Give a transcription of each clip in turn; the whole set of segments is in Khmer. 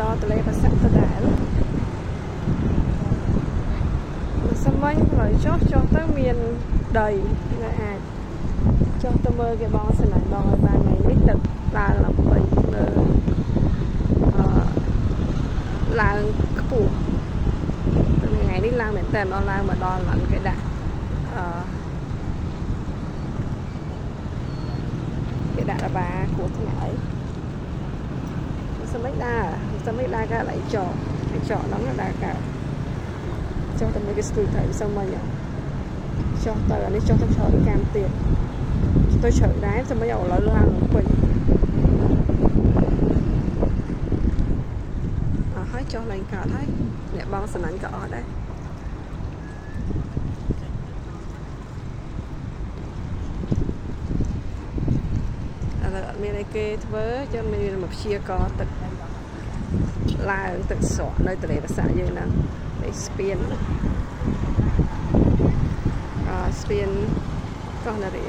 ដល់ទន្លេបាសាក់ដដែលសាមញ្ញផ្លូវចុះចុះទៅមានដីនៅអាចចុះទៅមើលគេបងស្នាញ់បងឲ្យបានថ្ងៃនេះទឹកឡើងដើម្បីលើអឺឡើងខ្ពស់ថ្ងៃនេះឡើងមែនតើដល់ឡើងមកដល់ឡើងគេដាក់អឺគេដាក់របាគួរថ្នាក់អី សមិចដែរសមិចដែរក៏ឡៃចោឡៃចោហ្នឹងដែរក៏ចុះតែមើលគេស្ទួយទៅសមិចចុះទៅអានេះចុះទៅជ្រៅកម្មទៀតទៅជ្រៅដែរសមិចឲ្យលើឡើងពេញអស់ហើយចុះឡើងកើតហើយអ្នកបងសំណាញ់ក៏អស់ដែរឥឡូវអត់ មានអីគេធ្វើចាំមានមកព្យាករទឹកឡើងទឹកស្រកនៅទន្លេភាសាយើងហ្នឹងឯស្ពានអស្ពានកោះនារី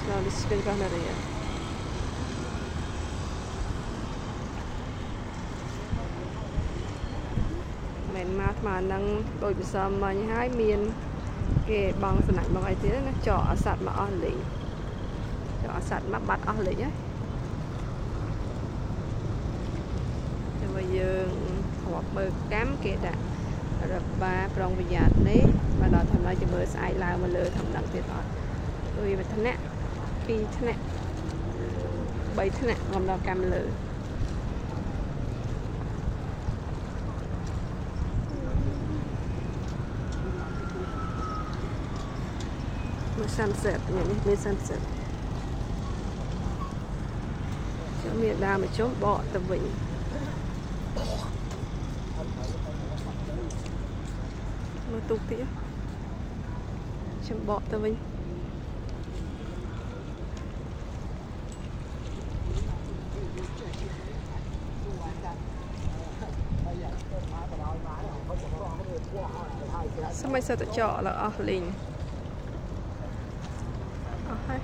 ស្នូលស្ពានកោះនារីមិនមកថ្មហ្នឹងដូចពិសមមិញហើយមាន គេបងសំណាច់បងអីទៀតណាចកអសត្វមកអស់លេងចកអសត្វមកបាត់អស់លេងណាចាំមកយើងរាប់មើលកម្មគេដាក់របាប្រុងប្រយ័ត្ននេះមកដល់ថ្នាក់ជាមើលស្អែកឡើងមកលើធម្មតាទៀតអត់ដូចវធនៈ2ថ្នាក់3ថ្នាក់រំដល់កម្មលើ មើល sunset នេះមាន sunset ចាំមានដើរមកជុំបកទៅវិញមើលទូកទៀតចាំបកទៅវិញសម័យសិតតចកលើអស់លីងអស់ ហើយ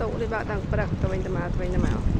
តុនេះបើកតាំងព្រឹកទៅវិញទៅមកទៅវិញទៅមក